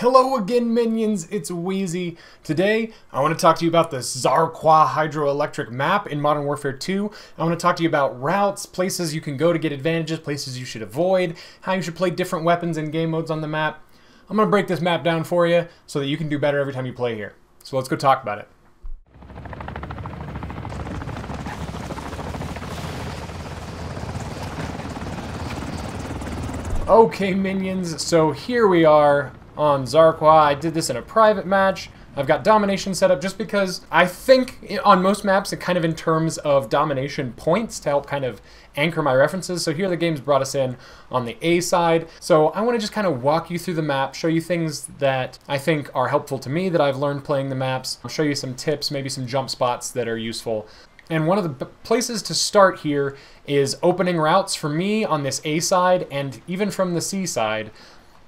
Hello again, minions. It's Wheezy. Today, I want to talk to you about the Zarqwa hydroelectric map in Modern Warfare 2. I want to talk to you about routes, places you can go to get advantages, places you should avoid, how you should play different weapons and game modes on the map. I'm going to break this map down for you so that you can do better every time you play here. So let's go talk about it. Okay, minions, so here we are on Zarqwa. I did this in a private match. I've got domination set up just because I think on most maps it kind of in terms of domination points to help kind of anchor my references. So here the game's brought us in on the A side. So I want to just kind of walk you through the map, show you things that I think are helpful to me that I've learned playing the maps, I'll show you some tips, maybe some jump spots that are useful. And one of the places to start here is opening routes for me on this A side and even from the C side.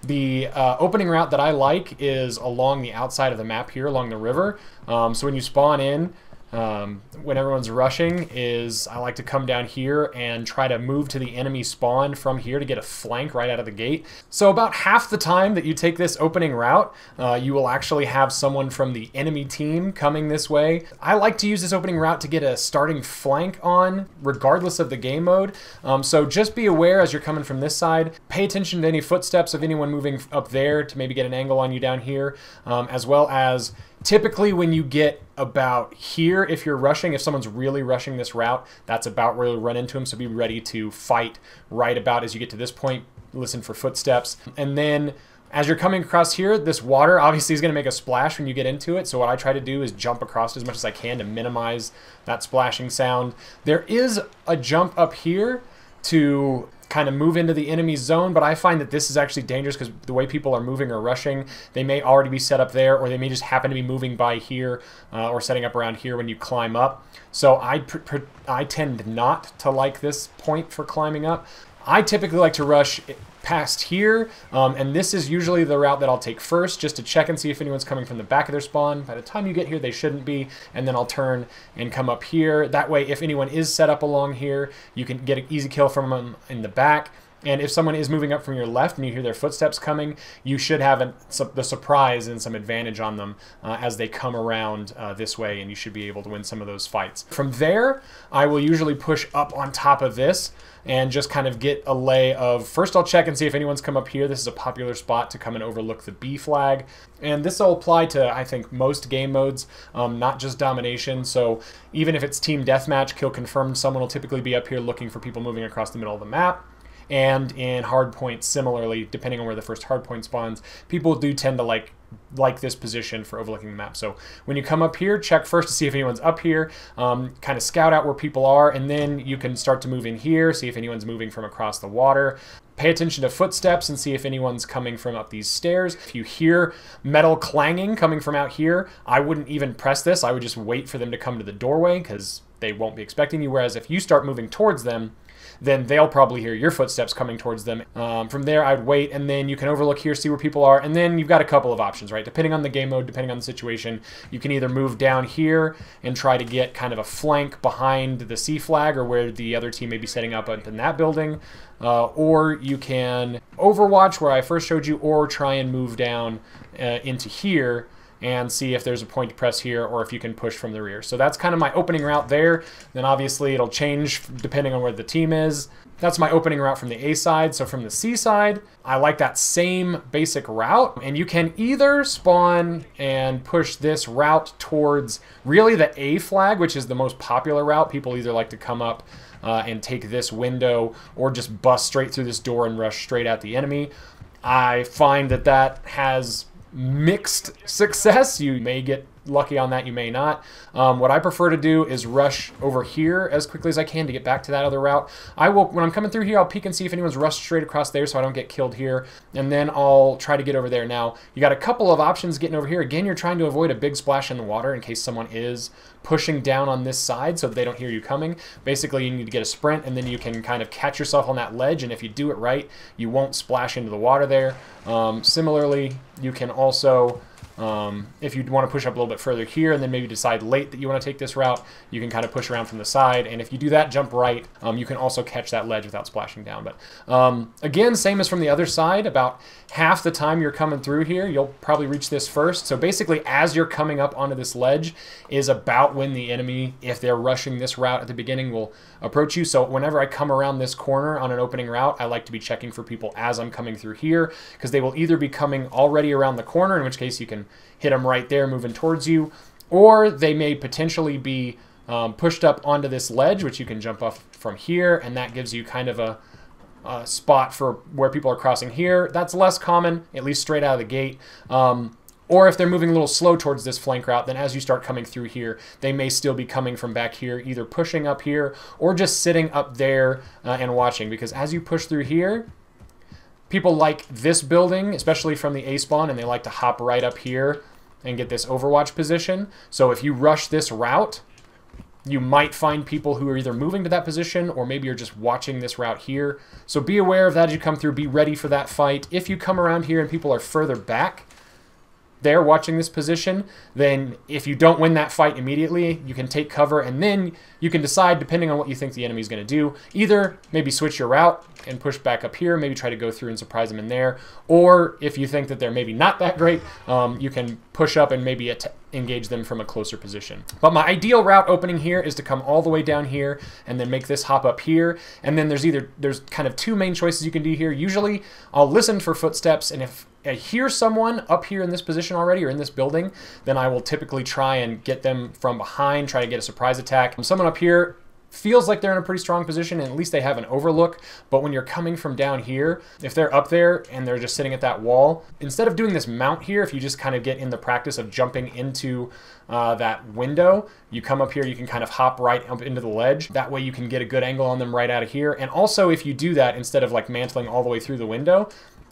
The uh, opening route that I like is along the outside of the map here, along the river. Um, so when you spawn in, um, when everyone's rushing is I like to come down here and try to move to the enemy spawn from here to get a flank right out of the gate. So about half the time that you take this opening route, uh, you will actually have someone from the enemy team coming this way. I like to use this opening route to get a starting flank on, regardless of the game mode. Um, so just be aware as you're coming from this side. Pay attention to any footsteps of anyone moving up there to maybe get an angle on you down here, um, as well as Typically, when you get about here, if you're rushing, if someone's really rushing this route, that's about where you'll run into them. So be ready to fight right about as you get to this point. Listen for footsteps. And then as you're coming across here, this water obviously is going to make a splash when you get into it. So what I try to do is jump across as much as I can to minimize that splashing sound. There is a jump up here to kind of move into the enemy zone, but I find that this is actually dangerous because the way people are moving or rushing, they may already be set up there, or they may just happen to be moving by here uh, or setting up around here when you climb up. So I, I tend not to like this point for climbing up. I typically like to rush past here, um, and this is usually the route that I'll take first, just to check and see if anyone's coming from the back of their spawn. By the time you get here, they shouldn't be, and then I'll turn and come up here. That way, if anyone is set up along here, you can get an easy kill from them in the back. And if someone is moving up from your left and you hear their footsteps coming, you should have an, the surprise and some advantage on them uh, as they come around uh, this way, and you should be able to win some of those fights. From there, I will usually push up on top of this and just kind of get a lay of first I'll check and see if anyone's come up here. This is a popular spot to come and overlook the B flag. And this will apply to, I think, most game modes, um, not just domination. So even if it's team deathmatch, kill confirmed, someone will typically be up here looking for people moving across the middle of the map and in hardpoint similarly, depending on where the first hardpoint spawns, people do tend to like like this position for overlooking the map. So when you come up here, check first to see if anyone's up here, um, kind of scout out where people are, and then you can start to move in here, see if anyone's moving from across the water. Pay attention to footsteps and see if anyone's coming from up these stairs. If you hear metal clanging coming from out here, I wouldn't even press this. I would just wait for them to come to the doorway because they won't be expecting you. Whereas if you start moving towards them, then they'll probably hear your footsteps coming towards them. Um, from there, I'd wait, and then you can overlook here, see where people are, and then you've got a couple of options, right? Depending on the game mode, depending on the situation, you can either move down here and try to get kind of a flank behind the C flag or where the other team may be setting up in that building, uh, or you can overwatch where I first showed you, or try and move down uh, into here and see if there's a point to press here or if you can push from the rear. So that's kind of my opening route there. Then obviously it'll change depending on where the team is. That's my opening route from the A side. So from the C side, I like that same basic route. And you can either spawn and push this route towards really the A flag, which is the most popular route. People either like to come up uh, and take this window or just bust straight through this door and rush straight at the enemy. I find that that has mixed success. You may get lucky on that, you may not. Um, what I prefer to do is rush over here as quickly as I can to get back to that other route. I will, when I'm coming through here, I'll peek and see if anyone's rushed straight across there so I don't get killed here, and then I'll try to get over there. Now, you got a couple of options getting over here. Again, you're trying to avoid a big splash in the water in case someone is pushing down on this side so that they don't hear you coming. Basically, you need to get a sprint, and then you can kind of catch yourself on that ledge, and if you do it right, you won't splash into the water there. Um, similarly, you can also Um, if you want to push up a little bit further here and then maybe decide late that you want to take this route, you can kind of push around from the side. And if you do that, jump right, um, you can also catch that ledge without splashing down. But um, again, same as from the other side, about half the time you're coming through here, you'll probably reach this first. So basically, as you're coming up onto this ledge is about when the enemy, if they're rushing this route at the beginning, will approach you. So whenever I come around this corner on an opening route, I like to be checking for people as I'm coming through here because they will either be coming already around the corner, in which case you can hit them right there moving towards you, or they may potentially be um, pushed up onto this ledge, which you can jump off from here, and that gives you kind of a, a spot for where people are crossing here. That's less common, at least straight out of the gate. Um, or if they're moving a little slow towards this flank route, then as you start coming through here, they may still be coming from back here, either pushing up here or just sitting up there uh, and watching. Because as you push through here, people like this building, especially from the A spawn, and they like to hop right up here and get this overwatch position. So if you rush this route, you might find people who are either moving to that position or maybe you're just watching this route here. So be aware of that as you come through. Be ready for that fight. If you come around here and people are further back, there watching this position, then if you don't win that fight immediately, you can take cover and then you can decide, depending on what you think the enemy is going to do, either maybe switch your route and push back up here, maybe try to go through and surprise them in there, or if you think that they're maybe not that great, um, you can push up and maybe engage them from a closer position. But my ideal route opening here is to come all the way down here and then make this hop up here. And then there's either, there's kind of two main choices you can do here. Usually I'll listen for footsteps and if I hear someone up here in this position already or in this building, then I will typically try and get them from behind, try to get a surprise attack. Someone up here feels like they're in a pretty strong position and at least they have an overlook. But when you're coming from down here if they're up there and they're just sitting at that wall instead of doing this mount here if you just kind of get in the practice of jumping into uh, that window you come up here you can kind of hop right up into the ledge. That way you can get a good angle on them right out of here. And also if you do that instead of like mantling all the way through the window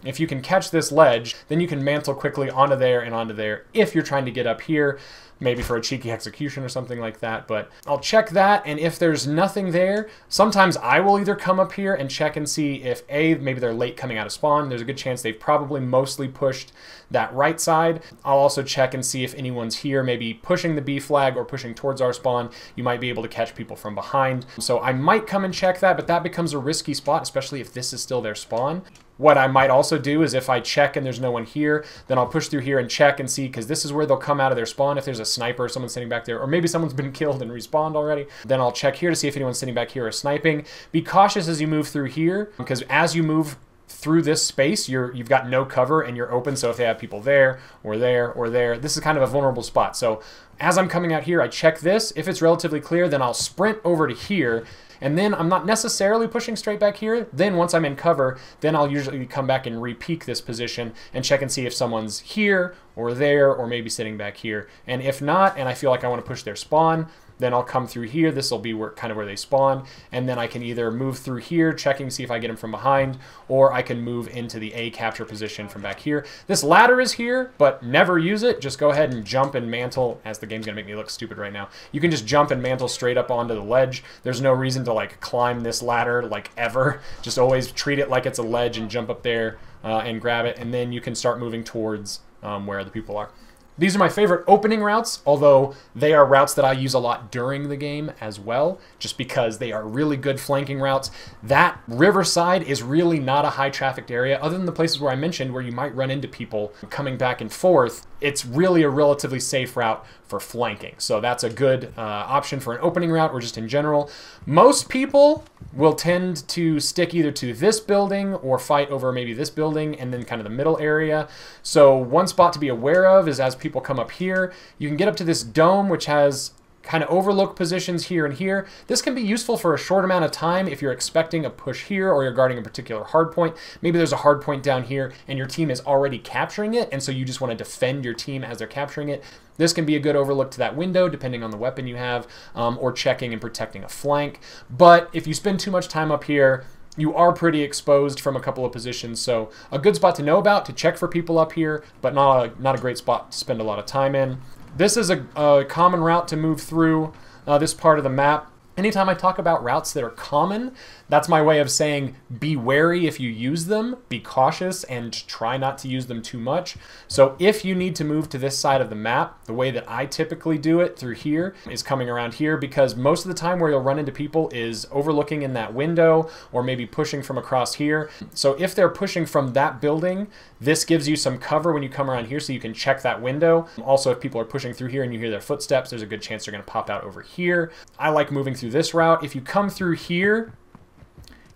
if you can catch this ledge, then you can mantle quickly onto there and onto there if you're trying to get up here, maybe for a cheeky execution or something like that. But I'll check that, and if there's nothing there, sometimes I will either come up here and check and see if A, maybe they're late coming out of spawn. There's a good chance they've probably mostly pushed that right side. I'll also check and see if anyone's here, maybe pushing the B flag or pushing towards our spawn. You might be able to catch people from behind. So I might come and check that, but that becomes a risky spot, especially if this is still their spawn. What I might also do is if I check and there's no one here, then I'll push through here and check and see, because this is where they'll come out of their spawn if there's a sniper or someone sitting back there, or maybe someone's been killed and respawned already. Then I'll check here to see if anyone's sitting back here or sniping. Be cautious as you move through here, because as you move through this space, you're you've got no cover and you're open. So if they have people there or there or there, this is kind of a vulnerable spot. So as I'm coming out here, I check this. If it's relatively clear, then I'll sprint over to here and then I'm not necessarily pushing straight back here. Then once I'm in cover, then I'll usually come back and repeak this position and check and see if someone's here or there or maybe sitting back here. And if not, and I feel like I want to push their spawn, then I'll come through here. This will be where, kind of where they spawn. And then I can either move through here, checking, see if I get them from behind, or I can move into the A capture position from back here. This ladder is here, but never use it. Just go ahead and jump and mantle, as the game's going to make me look stupid right now. You can just jump and mantle straight up onto the ledge. There's no reason to like climb this ladder like ever. Just always treat it like it's a ledge and jump up there uh, and grab it. And then you can start moving towards um, where the people are. These are my favorite opening routes, although they are routes that I use a lot during the game as well, just because they are really good flanking routes. That riverside is really not a high trafficked area, other than the places where I mentioned where you might run into people coming back and forth. It's really a relatively safe route for flanking. So that's a good uh, option for an opening route or just in general. Most people will tend to stick either to this building or fight over maybe this building and then kind of the middle area. So one spot to be aware of is as people come up here, you can get up to this dome which has kind of overlook positions here and here. This can be useful for a short amount of time if you're expecting a push here or you're guarding a particular hard point. Maybe there's a hard point down here and your team is already capturing it and so you just want to defend your team as they're capturing it. This can be a good overlook to that window depending on the weapon you have um, or checking and protecting a flank. But if you spend too much time up here, you are pretty exposed from a couple of positions, so a good spot to know about, to check for people up here, but not a, not a great spot to spend a lot of time in. This is a, a common route to move through uh, this part of the map. Anytime I talk about routes that are common, that's my way of saying be wary if you use them, be cautious, and try not to use them too much. So if you need to move to this side of the map, the way that I typically do it through here is coming around here because most of the time where you'll run into people is overlooking in that window or maybe pushing from across here. So if they're pushing from that building, this gives you some cover when you come around here so you can check that window. Also, if people are pushing through here and you hear their footsteps, there's a good chance they're going to pop out over here. I like moving through this route. If you come through here,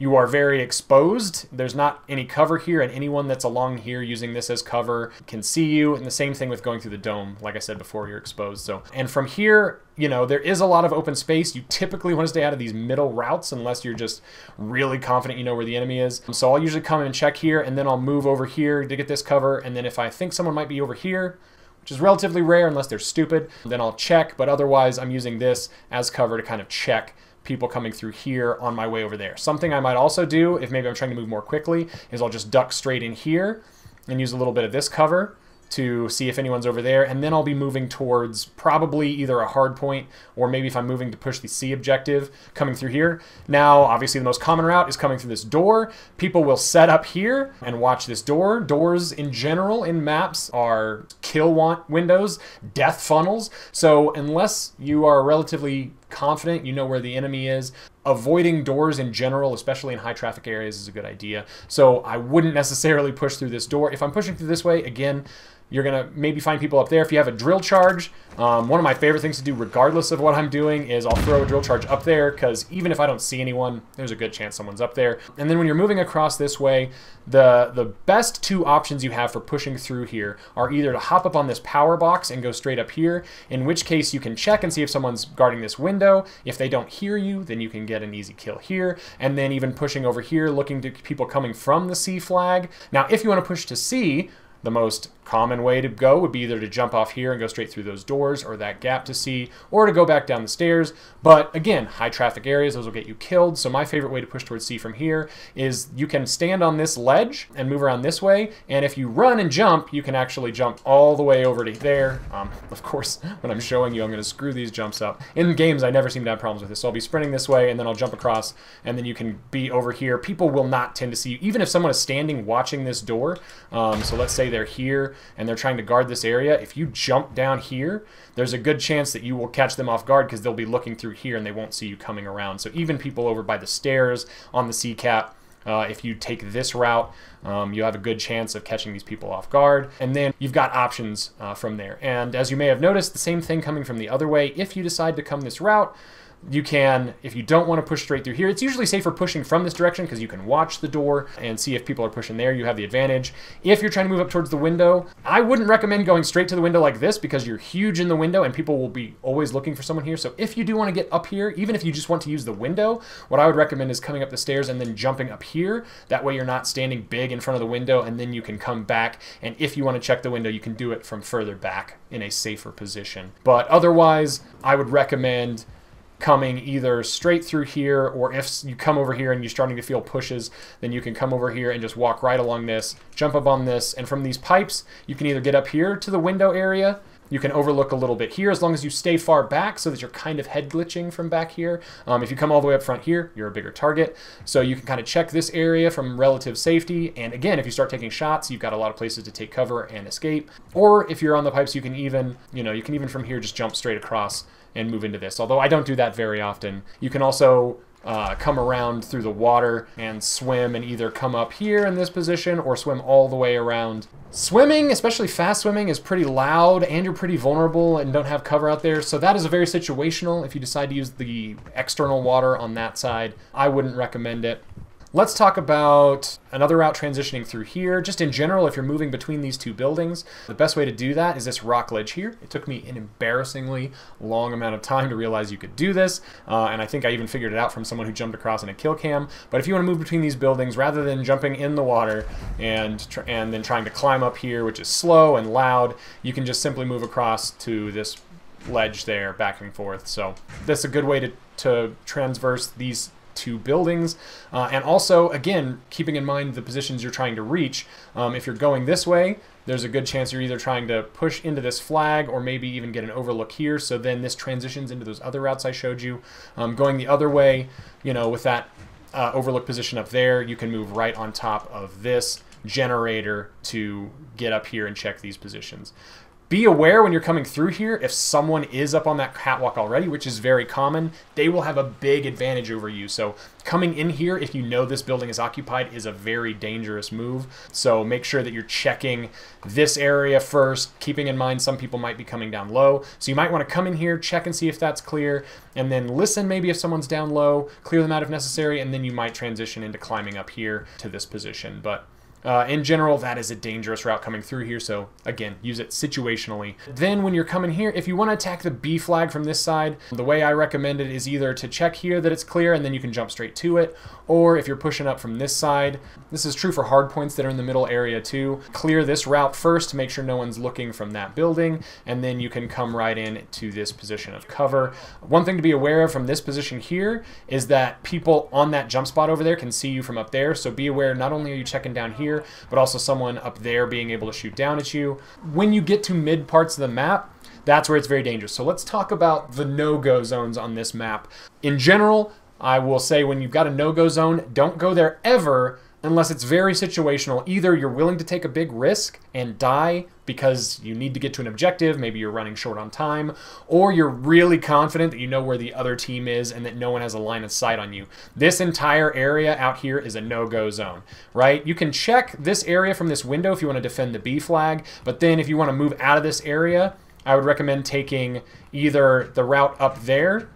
you are very exposed. There's not any cover here, and anyone that's along here using this as cover can see you. And the same thing with going through the dome. Like I said before, you're exposed. So, and from here, you know, there is a lot of open space. You typically want to stay out of these middle routes unless you're just really confident you know where the enemy is. So I'll usually come and check here, and then I'll move over here to get this cover. And then if I think someone might be over here, which is relatively rare unless they're stupid, then I'll check. But otherwise, I'm using this as cover to kind of check people coming through here on my way over there. Something I might also do, if maybe I'm trying to move more quickly, is I'll just duck straight in here and use a little bit of this cover to see if anyone's over there, and then I'll be moving towards probably either a hard point or maybe if I'm moving to push the C objective, coming through here. Now, obviously the most common route is coming through this door. People will set up here and watch this door. Doors in general in maps are kill want windows, death funnels, so unless you are relatively confident you know where the enemy is, avoiding doors in general, especially in high traffic areas, is a good idea. So I wouldn't necessarily push through this door. If I'm pushing through this way, again, you're going to maybe find people up there. If you have a drill charge, um, one of my favorite things to do regardless of what I'm doing is I'll throw a drill charge up there because even if I don't see anyone, there's a good chance someone's up there. And then when you're moving across this way, the, the best two options you have for pushing through here are either to hop up on this power box and go straight up here, in which case you can check and see if someone's guarding this window. If they don't hear you, then you can get an easy kill here. And then even pushing over here, looking to people coming from the C flag. Now, if you want to push to C, the most common way to go would be either to jump off here and go straight through those doors or that gap to see, or to go back down the stairs. But again, high traffic areas, those will get you killed. So my favorite way to push towards C from here is you can stand on this ledge and move around this way. And if you run and jump, you can actually jump all the way over to there. Um, of course, when I'm showing you, I'm going to screw these jumps up. In games, I never seem to have problems with this. So I'll be sprinting this way and then I'll jump across and then you can be over here. People will not tend to see you, even if someone is standing watching this door. Um, so let's say they're here and they're trying to guard this area, if you jump down here, there's a good chance that you will catch them off guard because they'll be looking through here and they won't see you coming around. So even people over by the stairs on the C cap, uh, if you take this route, um, you have a good chance of catching these people off guard. And then you've got options uh, from there. And as you may have noticed, the same thing coming from the other way. If you decide to come this route, you can, if you don't want to push straight through here, it's usually safer pushing from this direction because you can watch the door and see if people are pushing there. You have the advantage. If you're trying to move up towards the window, I wouldn't recommend going straight to the window like this because you're huge in the window and people will be always looking for someone here. So if you do want to get up here, even if you just want to use the window, what I would recommend is coming up the stairs and then jumping up here. That way you're not standing big in front of the window and then you can come back. And if you want to check the window, you can do it from further back in a safer position. But otherwise, I would recommend coming either straight through here or if you come over here and you're starting to feel pushes then you can come over here and just walk right along this jump up on this and from these pipes you can either get up here to the window area you can overlook a little bit here as long as you stay far back so that you're kind of head glitching from back here. Um, if you come all the way up front here, you're a bigger target. So you can kind of check this area from relative safety. And again, if you start taking shots, you've got a lot of places to take cover and escape. Or if you're on the pipes, you can even, you know, you can even from here just jump straight across and move into this. Although I don't do that very often. You can also uh, come around through the water and swim and either come up here in this position or swim all the way around. Swimming, especially fast swimming, is pretty loud and you're pretty vulnerable and don't have cover out there. So that is a very situational. If you decide to use the external water on that side, I wouldn't recommend it. Let's talk about another route transitioning through here. Just in general, if you're moving between these two buildings, the best way to do that is this rock ledge here. It took me an embarrassingly long amount of time to realize you could do this, uh, and I think I even figured it out from someone who jumped across in a kill cam. But if you want to move between these buildings, rather than jumping in the water and, and then trying to climb up here, which is slow and loud, you can just simply move across to this ledge there back and forth. So that's a good way to, to transverse these two buildings. Uh, and also, again, keeping in mind the positions you're trying to reach. Um, if you're going this way, there's a good chance you're either trying to push into this flag or maybe even get an overlook here. So then this transitions into those other routes I showed you. Um, going the other way, you know, with that uh, overlook position up there, you can move right on top of this generator to get up here and check these positions. Be aware when you're coming through here, if someone is up on that catwalk already, which is very common, they will have a big advantage over you. So coming in here, if you know this building is occupied, is a very dangerous move. So make sure that you're checking this area first, keeping in mind some people might be coming down low. So you might want to come in here, check and see if that's clear, and then listen maybe if someone's down low, clear them out if necessary, and then you might transition into climbing up here to this position. But uh, in general, that is a dangerous route coming through here, so again, use it situationally. Then when you're coming here, if you want to attack the B flag from this side, the way I recommend it is either to check here that it's clear and then you can jump straight to it, or if you're pushing up from this side, this is true for hard points that are in the middle area too, clear this route first to make sure no one's looking from that building, and then you can come right in to this position of cover. One thing to be aware of from this position here is that people on that jump spot over there can see you from up there, so be aware not only are you checking down here, here, but also someone up there being able to shoot down at you. When you get to mid parts of the map, that's where it's very dangerous. So let's talk about the no-go zones on this map. In general, I will say when you've got a no-go zone, don't go there ever unless it's very situational. Either you're willing to take a big risk and die because you need to get to an objective, maybe you're running short on time, or you're really confident that you know where the other team is and that no one has a line of sight on you. This entire area out here is a no-go zone, right? You can check this area from this window if you want to defend the B flag, but then if you want to move out of this area, I would recommend taking either the route up there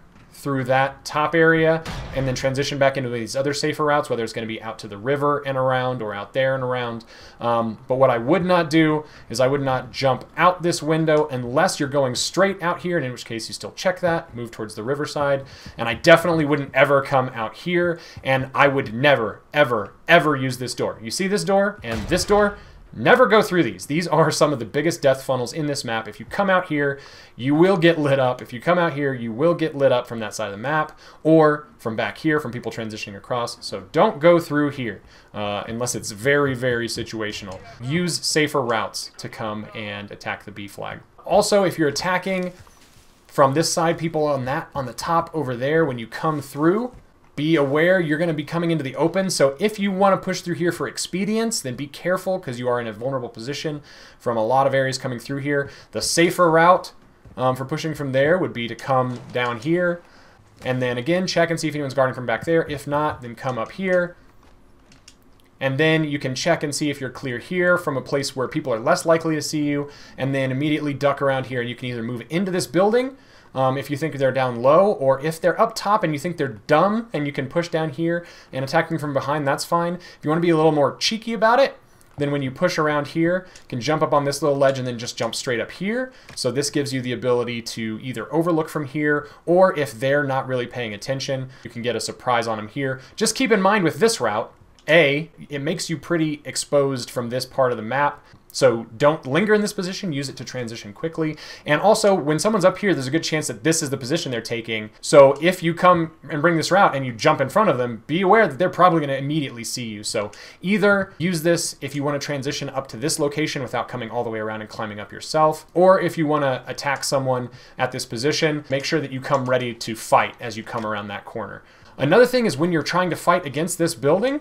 through that top area and then transition back into these other safer routes, whether it's going to be out to the river and around or out there and around. Um, but what I would not do is I would not jump out this window unless you're going straight out here, and in which case you still check that, move towards the riverside. And I definitely wouldn't ever come out here, and I would never, ever, ever use this door. You see this door and this door? Never go through these. These are some of the biggest death funnels in this map. If you come out here, you will get lit up. If you come out here, you will get lit up from that side of the map or from back here from people transitioning across. So don't go through here uh, unless it's very, very situational. Use safer routes to come and attack the B flag. Also, if you're attacking from this side, people on that on the top over there, when you come through, be aware you're going to be coming into the open. So if you want to push through here for expedience, then be careful because you are in a vulnerable position from a lot of areas coming through here. The safer route um, for pushing from there would be to come down here. And then again, check and see if anyone's guarding from back there. If not, then come up here. And then you can check and see if you're clear here from a place where people are less likely to see you. And then immediately duck around here and you can either move into this building um, if you think they're down low, or if they're up top and you think they're dumb and you can push down here and attack them from behind, that's fine. If you want to be a little more cheeky about it, then when you push around here, you can jump up on this little ledge and then just jump straight up here. So this gives you the ability to either overlook from here, or if they're not really paying attention, you can get a surprise on them here. Just keep in mind with this route, A, it makes you pretty exposed from this part of the map. So don't linger in this position, use it to transition quickly. And also, when someone's up here, there's a good chance that this is the position they're taking. So if you come and bring this route and you jump in front of them, be aware that they're probably going to immediately see you. So either use this if you want to transition up to this location without coming all the way around and climbing up yourself, or if you want to attack someone at this position, make sure that you come ready to fight as you come around that corner. Another thing is when you're trying to fight against this building,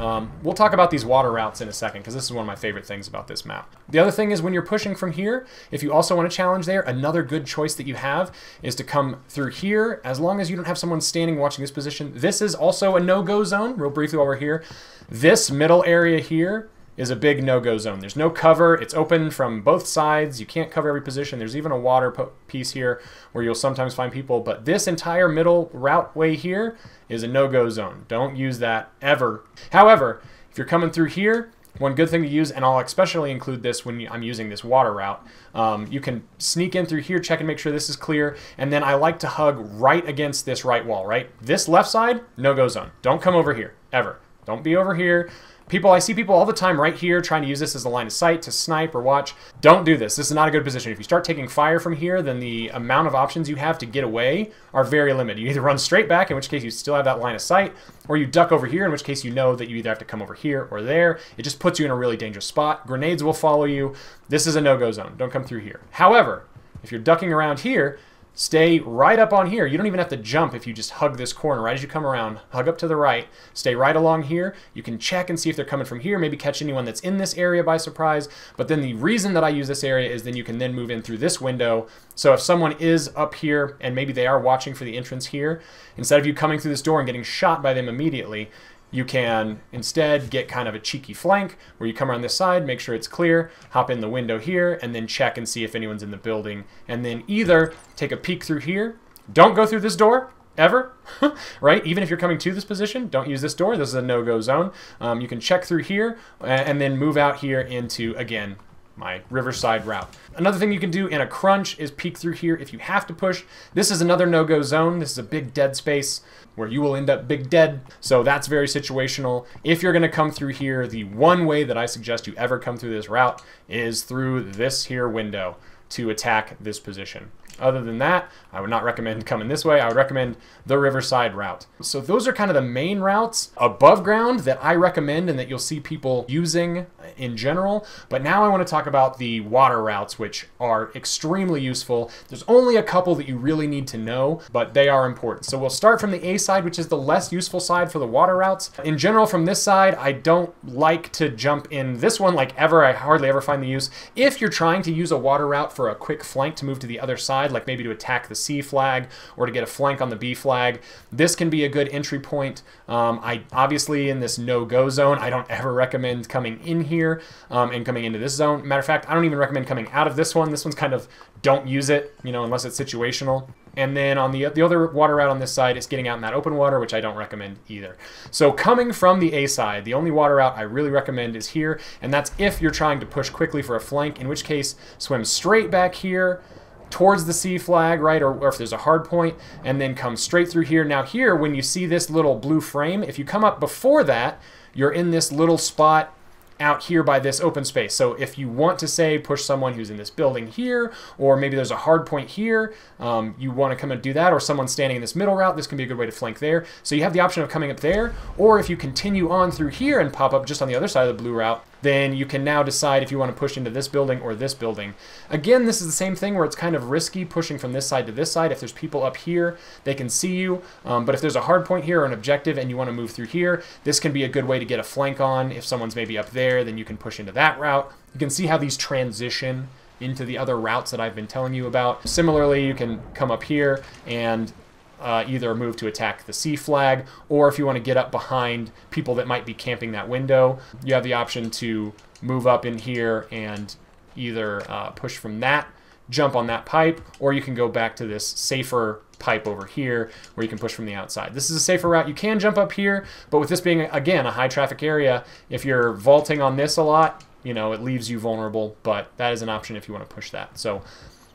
um, we'll talk about these water routes in a second because this is one of my favorite things about this map. The other thing is when you're pushing from here, if you also want to challenge there, another good choice that you have is to come through here as long as you don't have someone standing watching this position. This is also a no-go zone, real briefly while we're here. This middle area here is a big no-go zone. There's no cover. It's open from both sides. You can't cover every position. There's even a water piece here where you'll sometimes find people. But this entire middle route way here is a no-go zone. Don't use that ever. However, if you're coming through here, one good thing to use, and I'll especially include this when I'm using this water route, um, you can sneak in through here, check and make sure this is clear, and then I like to hug right against this right wall, right? This left side, no-go zone. Don't come over here, ever. Don't be over here People, I see people all the time right here trying to use this as a line of sight to snipe or watch. Don't do this. This is not a good position. If you start taking fire from here, then the amount of options you have to get away are very limited. You either run straight back, in which case you still have that line of sight, or you duck over here, in which case you know that you either have to come over here or there. It just puts you in a really dangerous spot. Grenades will follow you. This is a no-go zone. Don't come through here. However, if you're ducking around here, Stay right up on here. You don't even have to jump if you just hug this corner. Right as you come around, hug up to the right, stay right along here. You can check and see if they're coming from here, maybe catch anyone that's in this area by surprise. But then the reason that I use this area is then you can then move in through this window. So if someone is up here and maybe they are watching for the entrance here, instead of you coming through this door and getting shot by them immediately, you can instead get kind of a cheeky flank where you come around this side, make sure it's clear, hop in the window here, and then check and see if anyone's in the building. And then either take a peek through here. Don't go through this door, ever, right? Even if you're coming to this position, don't use this door. This is a no-go zone. Um, you can check through here and then move out here into, again, my Riverside route. Another thing you can do in a crunch is peek through here if you have to push. This is another no-go zone. This is a big dead space where you will end up big dead. So that's very situational. If you're going to come through here, the one way that I suggest you ever come through this route is through this here window to attack this position. Other than that, I would not recommend coming this way. I would recommend the Riverside route. So those are kind of the main routes above ground that I recommend and that you'll see people using in general. But now I want to talk about the water routes, which are extremely useful. There's only a couple that you really need to know, but they are important. So we'll start from the A side, which is the less useful side for the water routes. In general, from this side, I don't like to jump in this one like ever. I hardly ever find the use. If you're trying to use a water route for a quick flank to move to the other side, like maybe to attack the C flag or to get a flank on the B flag, this can be a good entry point. Um, I obviously in this no-go zone, I don't ever recommend coming in here um, and coming into this zone. Matter of fact, I don't even recommend coming out of this one. This one's kind of don't use it, you know, unless it's situational. And then on the the other water route on this side is getting out in that open water, which I don't recommend either. So coming from the A side, the only water route I really recommend is here, and that's if you're trying to push quickly for a flank, in which case swim straight back here, towards the C flag, right, or, or, if there's a hard point, and then come straight through here. Now here, when you see this little blue frame, if you come up before that, you're in this little spot out here by this open space. So if you want to say push someone who's in this building here, or maybe there's a hard point here, um, you want to come and do that, or someone standing in this middle route, this can be a good way to flank there. So you have the option of coming up there, or if you continue on through here and pop up just on the other side of the blue route, then you can now decide if you want to push into this building or this building. Again, this is the same thing where it's kind of risky pushing from this side to this side. If there's people up here, they can see you. Um, but if there's a hard point here or an objective and you want to move through here, this can be a good way to get a flank on. If someone's maybe up there, then you can push into that route. You can see how these transition into the other routes that I've been telling you about. Similarly, you can come up here and uh, either move to attack the C flag, or if you want to get up behind people that might be camping that window, you have the option to move up in here and either uh, push from that, jump on that pipe, or you can go back to this safer pipe over here where you can push from the outside. This is a safer route. You can jump up here, but with this being, again, a high traffic area, if you're vaulting on this a lot, you know, it leaves you vulnerable, but that is an option if you want to push that. So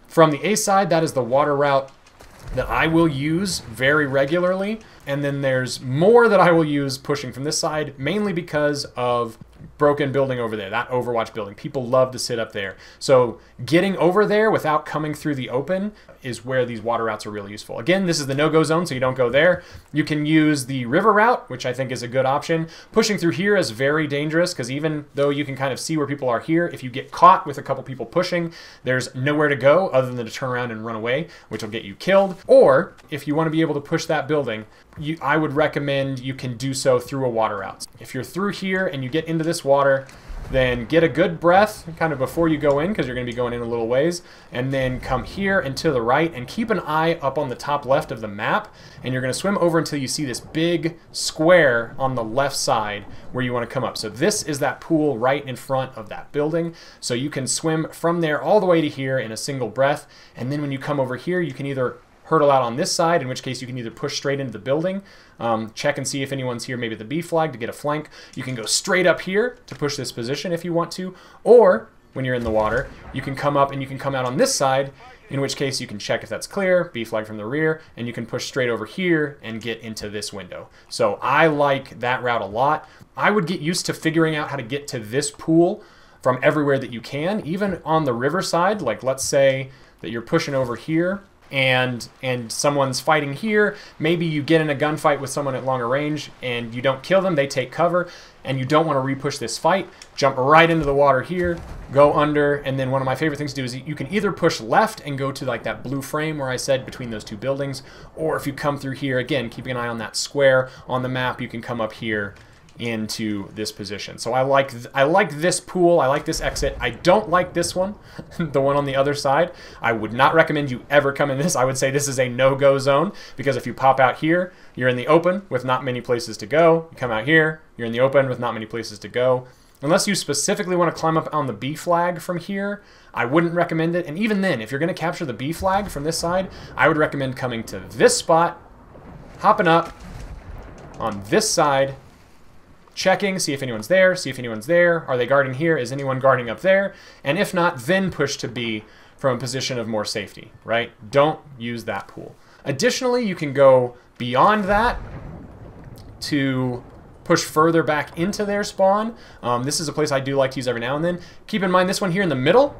from the A side, that is the water route that I will use very regularly. And then there's more that I will use pushing from this side, mainly because of broken building over there, that Overwatch building. People love to sit up there. So getting over there without coming through the open is where these water routes are really useful. Again, this is the no-go zone, so you don't go there. You can use the river route, which I think is a good option. Pushing through here is very dangerous because even though you can kind of see where people are here, if you get caught with a couple people pushing, there's nowhere to go other than to turn around and run away, which will get you killed. Or if you want to be able to push that building, you, I would recommend you can do so through a water route. If you're through here and you get into this water, then get a good breath kind of before you go in because you're going to be going in a little ways and then come here and to the right and keep an eye up on the top left of the map and you're going to swim over until you see this big square on the left side where you want to come up. So this is that pool right in front of that building. So you can swim from there all the way to here in a single breath and then when you come over here you can either hurdle out on this side, in which case you can either push straight into the building, um, check and see if anyone's here, maybe the B flag to get a flank. You can go straight up here to push this position if you want to, or when you're in the water. You can come up and you can come out on this side, in which case you can check if that's clear, B flag from the rear, and you can push straight over here and get into this window. So I like that route a lot. I would get used to figuring out how to get to this pool from everywhere that you can, even on the riverside. Like let's say that you're pushing over here and and someone's fighting here. Maybe you get in a gunfight with someone at longer range and you don't kill them they take cover and you don't want to repush this fight. Jump right into the water here go under and then one of my favorite things to do is you can either push left and go to like that blue frame where I said between those two buildings or if you come through here again keeping an eye on that square on the map you can come up here into this position. So I like I like this pool. I like this exit. I don't like this one, the one on the other side. I would not recommend you ever come in this. I would say this is a no-go zone because if you pop out here, you're in the open with not many places to go. You come out here, you're in the open with not many places to go. Unless you specifically want to climb up on the B flag from here, I wouldn't recommend it. And even then, if you're going to capture the B flag from this side, I would recommend coming to this spot, hopping up on this side, checking, see if anyone's there, see if anyone's there. Are they guarding here? Is anyone guarding up there? And if not, then push to B from a position of more safety, right? Don't use that pool. Additionally, you can go beyond that to push further back into their spawn. Um, this is a place I do like to use every now and then. Keep in mind this one here in the middle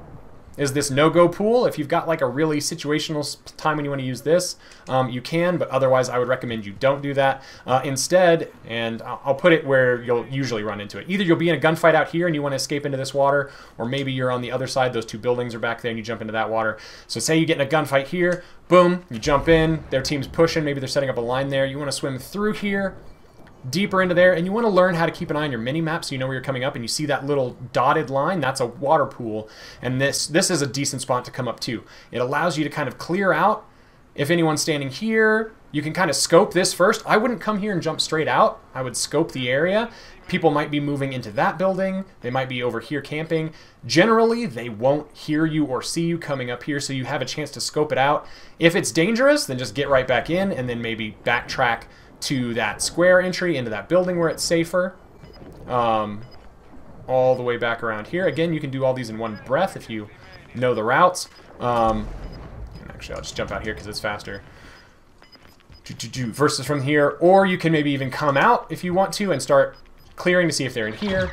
is this no-go pool. If you've got like a really situational time when you want to use this, um, you can, but otherwise I would recommend you don't do that. Uh, instead, and I'll put it where you'll usually run into it. Either you'll be in a gunfight out here and you want to escape into this water, or maybe you're on the other side, those two buildings are back there and you jump into that water. So say you get in a gunfight here, boom, you jump in, their team's pushing, maybe they're setting up a line there, you want to swim through here, deeper into there and you want to learn how to keep an eye on your mini map so you know where you're coming up and you see that little dotted line that's a water pool. And this this is a decent spot to come up to. It allows you to kind of clear out. If anyone's standing here you can kind of scope this first. I wouldn't come here and jump straight out. I would scope the area. People might be moving into that building. They might be over here camping. Generally they won't hear you or see you coming up here so you have a chance to scope it out. If it's dangerous then just get right back in and then maybe backtrack to that square entry into that building where it's safer. Um, all the way back around here. Again, you can do all these in one breath if you know the routes. Um, actually, I'll just jump out here because it's faster. Versus from here, or you can maybe even come out if you want to and start clearing to see if they're in here.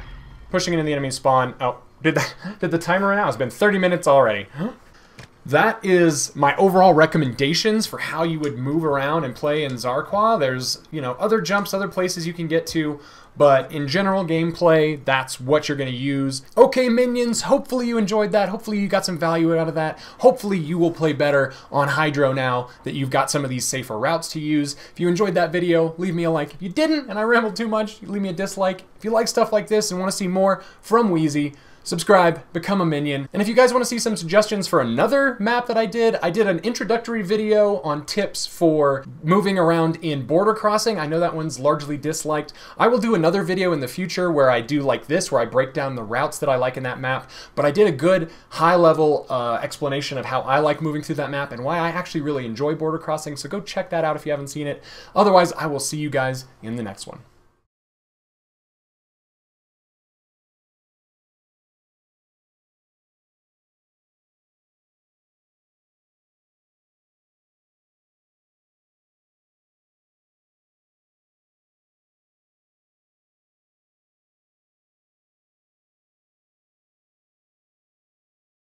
Pushing into the enemy spawn. Oh, did the, did the timer run out? It's been 30 minutes already that is my overall recommendations for how you would move around and play in Zarqwa. There's, you know, other jumps, other places you can get to, but in general gameplay, that's what you're going to use. Okay, minions, hopefully you enjoyed that. Hopefully you got some value out of that. Hopefully you will play better on Hydro now that you've got some of these safer routes to use. If you enjoyed that video, leave me a like. If you didn't and I rambled too much, leave me a dislike. If you like stuff like this and want to see more from Wheezy, subscribe, become a minion. And if you guys want to see some suggestions for another map that I did, I did an introductory video on tips for moving around in Border Crossing. I know that one's largely disliked. I will do another video in the future where I do like this, where I break down the routes that I like in that map. But I did a good high-level uh, explanation of how I like moving through that map and why I actually really enjoy Border Crossing, so go check that out if you haven't seen it. Otherwise, I will see you guys in the next one.